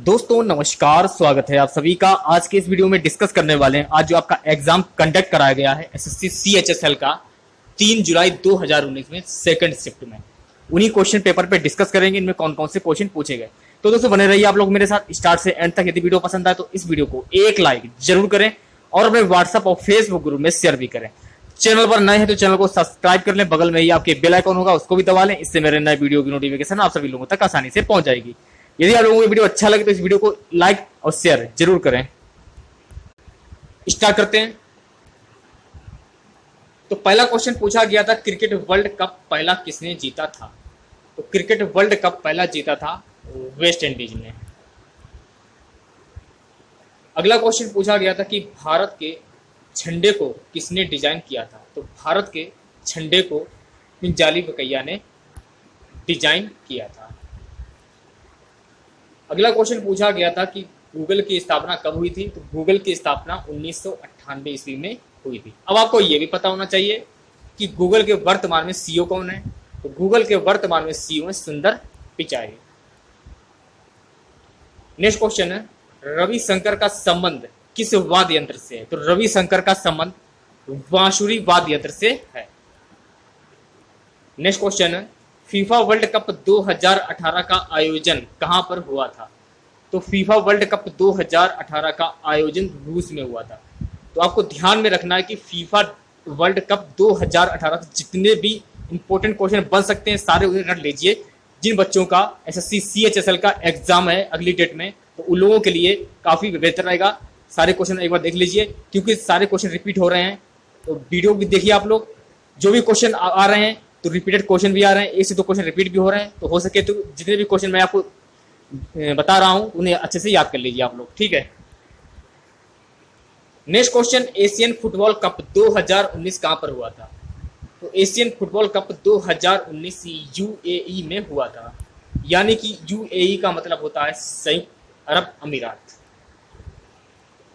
दोस्तों, नमस्कार, स्वागत है आप सभी का। आज के इस वीडियो में डिस्कस करने वाले हैं। आज जो आपका एग्ज़ाम कंडक्ट कराया गया है एसएससी सीएचएसएल का 3 जुलाई 2019 में सेकंड शिफ्ट में। उन्हीं क्वेश्चन पेपर पे डिस्कस करेंगे, इनमें कौन कौन से क्वेश्चन पूछे गए। तो दोस्तों, बने रहिए आप लोग मेरे साथ स्टार्ट से एंड तक। यदि वीडियो पसंद आए तो इस वीडियो को एक लाइक ज़रूर करें और अपने व्हाट्सअप और फेसबुक ग्रुप में शेयर भी करें। चैनल पर नए हैं तो चैनल को सब्सक्राइब कर लें। बगल में ही आपके बेल आइकन होगा, उसको भी दबा लें। इससे मेरे नए वीडियो की नोटिफिकेशन आप सभी लोगों तक आसानी से पहुँच जाएगी। यदि आप लोगों को वीडियो अच्छा लगे तो इस वीडियो को लाइक और शेयर ज़रूर करें। स्टार्ट करते हैं। तो पहला क्वेश्चन पूछा गया था, क्रिकेट वर्ल्ड कप पहला किसने जीता था? तो क्रिकेट वर्ल्ड कप पहला जीता था वेस्ट इंडीज ने। अगला क्वेश्चन पूछा गया था कि भारत के झंडे को किसने डिज़ाइन किया था? तो भारत के झंडे को जाली बकैया ने डिज़ाइन किया था। अगला क्वेश्चन पूछा गया था कि गूगल की स्थापना कब हुई थी? तो गूगल की स्थापना उन्नीस सौ अट्ठानवे ईस्वी में हुई थी। अब आपको यह भी पता होना चाहिए कि गूगल के वर्तमान में सीईओ कौन है? तो गूगल के वर्तमान में सीईओ है सुंदर पिचाई। नेक्स्ट क्वेश्चन है, रविशंकर का संबंध किस वाद्य यंत्र से है? तो रविशंकर का संबंध बांसुरी वाद्य यंत्र से है। नेक्स्ट क्वेश्चन है फीफा वर्ल्ड कप 2018 का आयोजन कहाँ पर हुआ था? तो फीफा वर्ल्ड कप 2018 का आयोजन रूस में हुआ था। तो आपको ध्यान में रखना है कि फीफा वर्ल्ड कप 2018 से जितने भी इंपॉर्टेंट क्वेश्चन बन सकते हैं, सारे उन्हें रख लीजिए। जिन बच्चों का S S C C H S L का एग्ज़ाम है अगली डेट में तो उन लोगों के लिए काफ़ी बेहतर रहेगा। सारे क्वेश्चन एक बार देख लीजिए, क्योंकि सारे क्वेश्चन रिपीट हो रहे हैं। तो वीडियो भी देखिए आप लोग। जो भी क्वेश्चन आ रहे हैं तो रिपीटेड क्वेश्चन भी आ रहे हैं, एक से दो क्वेश्चन रिपीट भी हो रहे हैं तो हो सके तो जितने भी क्वेश्चन मैं आपको बता रहा हूँ, उन्हें अच्छे से याद कर लीजिए आप लोग, ठीक है? Next question Asian football cup 2019 कहाँ पर हुआ था? तो एशियन फुटबॉल कप 2019 यूएई में हुआ था। यानी कि यूएई का मतलब होता है संयुक्त अरब अमीरात।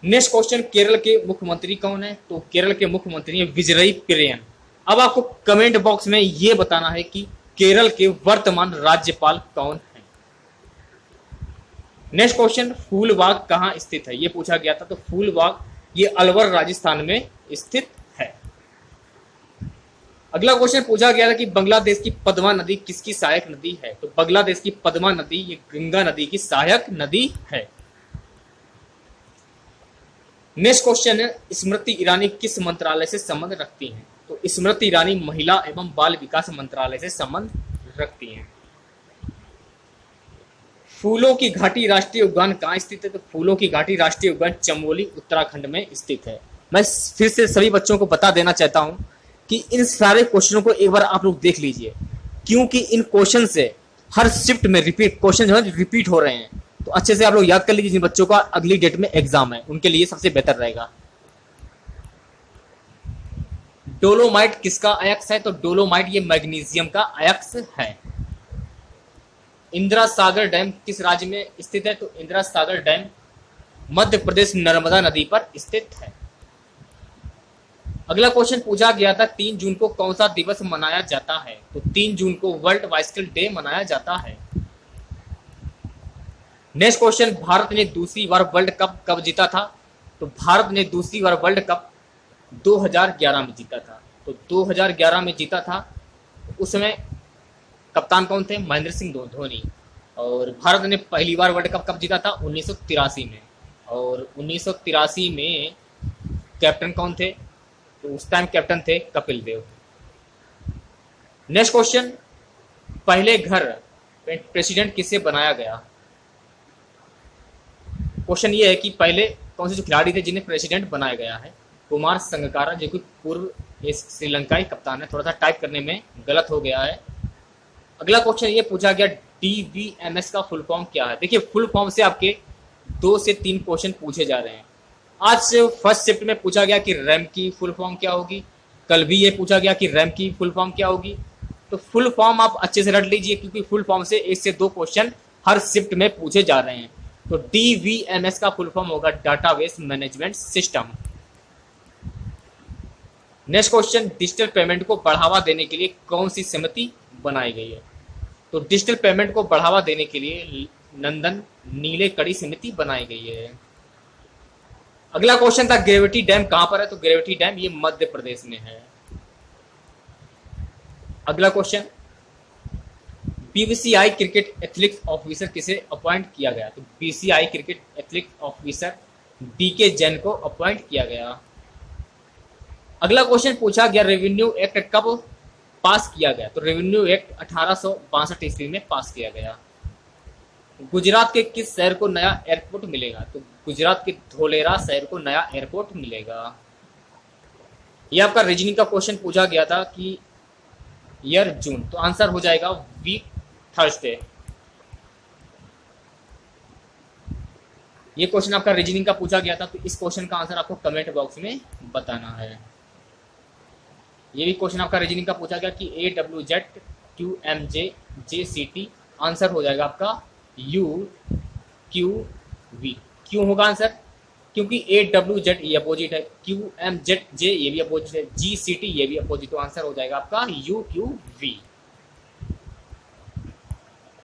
नेक्स्ट क्वेश्चन केरल के मुख्यमंत्री कौन है? तो केरल के मुख्यमंत्री है विजयी पिरियन अब आपको कमेंट बॉक्स में ये बताना है कि केरल के वर्तमान राज्यपाल कौन है? नेक्स्ट क्वेश्चन फूलबाग कहाँ स्थित है? ये पूछा गया था तो फूलबाग, ये अलवर राजस्थान में स्थित है। अगला क्वेश्चन पूछा गया था कि बांग्लादेश की पद्मा नदी किसकी सहायक नदी है? तो बांग्लादेश की पद्मा नदी, ये गंगा नदी की सहायक नदी है। नेक्स्ट क्वेश्चन है, स्मृति ईरानी किस मंत्रालय से संबंध रखती हैं? तो स्मृति ईरानी महिला एवं बाल विकास मंत्रालय से संबंध रखती हैं। फूलों की घाटी राष्ट्रीय उद्यान कहाँ स्थित है? तो फूलों की घाटी राष्ट्रीय उद्यान चमोली, उत्तराखंड में स्थित है। मैं फिर से सभी बच्चों को बता देना चाहता हूँ कि इन सारे क्वेश्चनों को एक बार आप लोग देख लीजिए, क्योंकि इन क्वेश्चन से हर शिफ्ट में रिपीट क्वेश्चन जो है रिपीट हो रहे हैं। तो अच्छे से आप लोग याद कर लीजिए जिन बच्चों का अगली डेट में एग्ज़ाम है, उनके लिए सबसे बेहतर रहेगा। डोलोमाइट किसका अयक्स है? तो डोलोमाइट ये मैग्नीशियम का अयक्स है। इंदिरा सागर डैम किस राज्य में स्थित है? तो इंदिरा सागर डैम मध्य प्रदेश नर्मदा नदी पर स्थित है। अगला क्वेश्चन पूछा गया था, तीन जून को कौन सा दिवस मनाया जाता है? तो तीन जून को वर्ल्ड बाइसिकल डे मनाया जाता है। नेक्स्ट क्वेश्चन, भारत ने दूसरी बार वर्ल्ड कप कब जीता था? तो भारत ने दूसरी बार वर्ल्ड कप 2011 में जीता था। तो 2011 में जीता था, उस समय कप्तान कौन थे? महेंद्र सिंह धोनी। और भारत ने पहली बार वर्ल्ड कप कब जीता था? उन्नीस सौ तिरासी में। और उन्नीस सौ तिरासी में कैप्टन कौन थे? तो उस टाइम कैप्टन थे कपिल देव। नेक्स्ट क्वेश्चन पहले घर प्रेसिडेंट किसे बनाया गया? क्वेश्चन ये है कि पहले कौन से जो खिलाड़ी थे जिन्हें प्रेसिडेंट बनाया गया है? कुमार संगकारा जो कि पूर्व श्रीलंकाई कप्तान है, थोड़ा सा टाइप करने में गलत हो गया है। अगला क्वेश्चन ये पूछा गया डीवीएमएस का फुल फॉर्म क्या है? देखिए फुल फॉर्म से आपके दो से तीन क्वेश्चन पूछे जा रहे हैं। आज से फ़र्स्ट शिफ्ट में पूछा गया कि रैम की फुल फॉर्म क्या होगी। कल भी ये पूछा गया कि रैम की फुल फॉर्म क्या होगी। तो फुल फॉर्म आप अच्छे से रट लीजिए, क्योंकि फुल फॉर्म से एक से दो क्वेश्चन हर शिफ्ट में पूछे जा रहे हैं। तो डीवीएमएस का फुल फॉर्म होगा database management system next question, digital payment को बढ़ावा देने के लिए कौन सी समिति बनाई गई है? तो डिजिटल पेमेंट को बढ़ावा देने के लिए नंदन नीले कड़ी समिति बनाई गई है। अगला क्वेश्चन था, ग्रेविटी डैम कहाँ पर है? तो ग्रेविटी डैम ये मध्य प्रदेश में है। अगला question BCI cricket athletics officer किसे अपॉइंट किया गया? तो BCI cricket athletics officer D K Jain को अपॉइंट किया गया। अगला क्वेश्चन पूछा गया रेवेन्यू एक्ट कब पास किया गया? तो रेवेन्यू एक्ट अठारह ईस्वी में पास किया गया। गुजरात के किस शहर को नया एयरपोर्ट मिलेगा? तो गुजरात के धोलेरा शहर को नया एयरपोर्ट मिलेगा। यह आपका रीजनिंग का क्वेश्चन पूछा गया था कि ईयर जून। तो आंसर हो जाएगा वीक थर्सडे ये क्वेश्चन आपका रीजनिंग का पूछा गया था तो इस क्वेश्चन का आंसर आपको कमेंट बॉक्स में बताना है। ये भी क्वेश्चन आपका रीजनिंग का पूछा गया कि A W Z Q M J J C T answer हो जाएगा आपका यू क्यू वी क्यों होगा आंसर क्योंकि ए डब्ल्यू जेड ये अपोजिट है क्यू एम जेड जे ये भी अपोजिट है जी सी टी ये भी अपोजिट तो आंसर हो जाएगा आपका यू क्यू वी